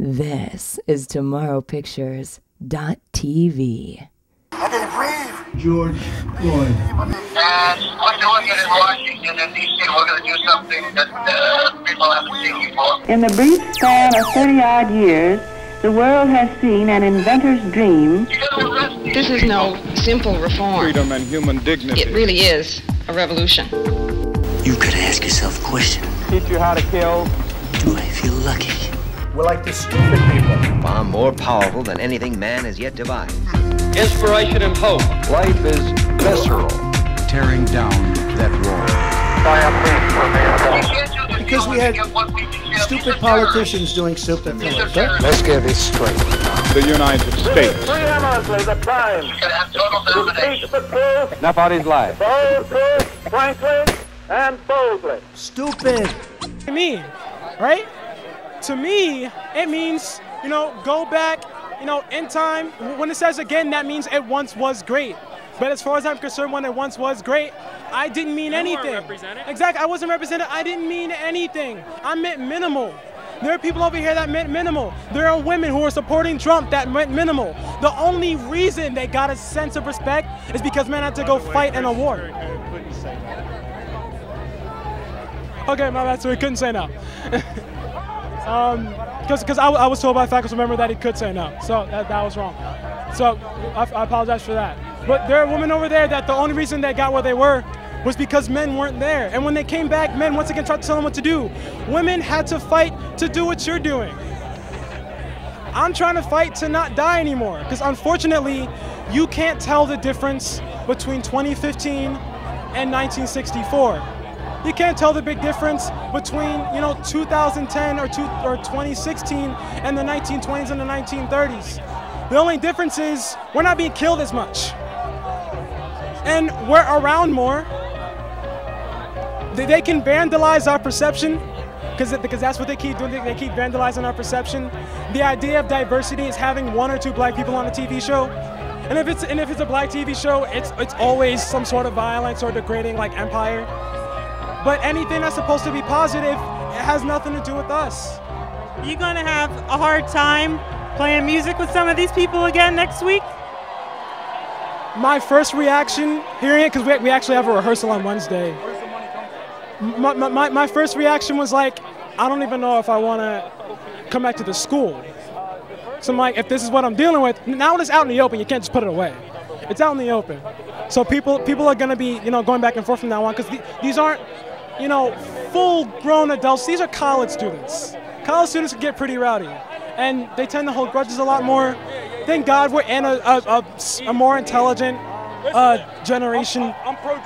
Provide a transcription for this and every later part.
This is TomorrowPictures.tv. I can't breathe. George Floyd. And we're doing it in Washington and D.C. We're going to do something that uh, people haven't seen before. In the brief span of 30 odd years, the world has seen an inventor's dream You got to arrest these This is no simple reform. freedom and human dignity. It really is a revolution. You've got to ask yourself a question. Teach you how to kill. Do I feel lucky? We're like the stupid people. Far more powerful than anything man has yet devised. Inspiration and hope. Life is visceral. Tearing down that wall. You can't do. Because we had get one piece of shit. These Stupid politicians doing stupid things. are. Let's get this straight. The United States. You're going to have total domination. Nobody's life. Stupid. to me, right? To me, it means, you know, go back, you know, in time. When it says again, that means it once was great. But as far as I'm concerned, when it once was great, I didn't mean anything. Exactly, I wasn't represented. I didn't mean anything. I meant minimal. There are people over here that meant minimal. There are women who are supporting Trump that meant minimal. The only reason they got a sense of respect is because men had to go fight in a war. Okay, my bad. So we couldn't say no. um, because I, I was told by a faculty member that he could say no. So that, that was wrong. So I, I apologize for that. But there are women over there that the only reason they got where they were was because men weren't there. And when they came back, men once again tried to tell them what to do. Women had to fight to do what you're doing. I'm trying to fight to not die anymore because unfortunately, you can't tell the difference between 2015 and 1964. You can't tell the big difference between, you know, 2010 or, two, or 2016 and the 1920s and the 1930s. The only difference is we're not being killed as much. And we're around more. They, can vandalize our perception because because that's what they keep doing. They keep vandalizing our perception. The idea of diversity is having one or two black people on a TV show. And if it's and if it's a black TV show, it's it's always some sort of violence or degrading like empire. But anything that's supposed to be positive, it has nothing to do with us. You gonna have a hard time playing music with some of these people again next week? My first reaction hearing it, because we, we actually have a rehearsal on Wednesday. My, my, my, my first reaction was like, I don't even know if I want to come back to the school. So I'm like, if this is what I'm dealing with, now it's out in the open, you can't just put it away. It's out in the open. So people people are gonna be, you know, going back and forth from now on because these aren't, you know, full-grown adults. These are college students. College students can get pretty rowdy, and they tend to hold grudges a lot more. Thank God we're in a, a, a, a more intelligent uh, generation,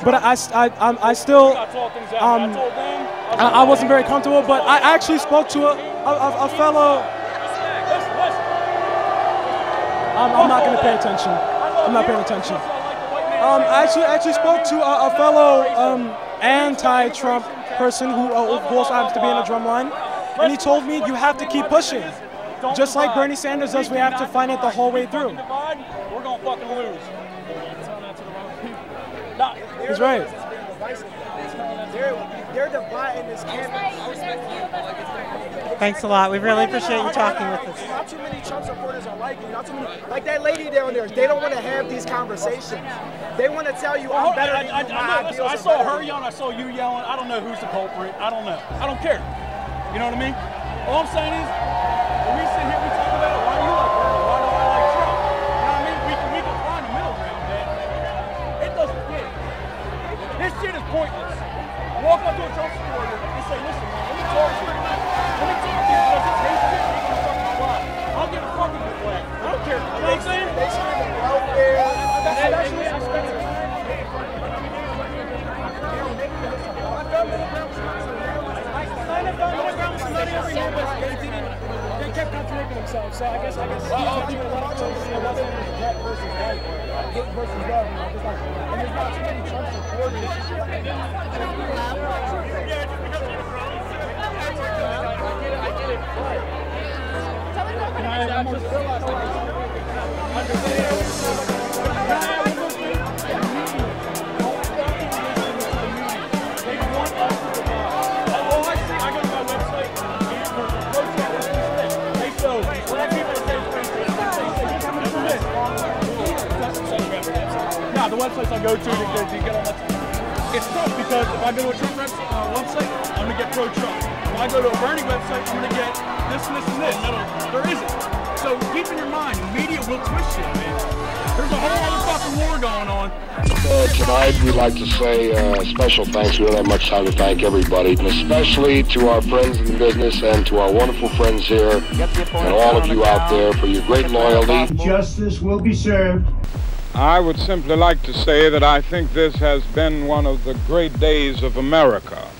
but I, I, I, I still, um, I, I wasn't very comfortable. But I actually spoke to a, a, a fellow. I'm, I'm not going to pay attention. I'm not paying attention. Um, I actually actually spoke to a, a fellow um, anti-Trump person who, uh, who also happens to be in the drum line, and he told me you have to keep pushing. Just like Bernie Sanders does, we have to find it the whole way through. We're gonna fucking lose. He's right. They're dividing this campus. Thanks a lot. We really appreciate you talking with us. Not too many Trump supporters are like you. Not too many, like that lady down there. They don't want to have these conversations. They want to tell you I'm better than you. I, my I, listen, ideals I saw her you." yelling. I saw you yelling. I don't know who's the culprit. I don't know. I don't care. You know what I mean? All I'm saying is, when we sit here, we Pointless. Walk up to a Trump supporter and say, listen, man, let me talk to you. Contradicting themselves, so I guess I guess. Well, people uh, that versus that, hate versus love, you know, just like, and there's not too many Trump supporters. They show websites I go to to, to, to get on that. It's tough because if I go to a Trump website, uh, website I'm going to get pro-Trump. If I go to a Bernie website, I'm going to get this and this and this. There isn't. So keep in your mind, media will twist you, man. There's a whole other fucking war going on. Uh, tonight, we'd like to say uh, special thanks. We don't have much time to thank everybody, and especially to our friends in the business and to our wonderful friends here and all of you out there for your great loyalty. Justice will be served. I would simply like to say that I think this has been one of the great days of America.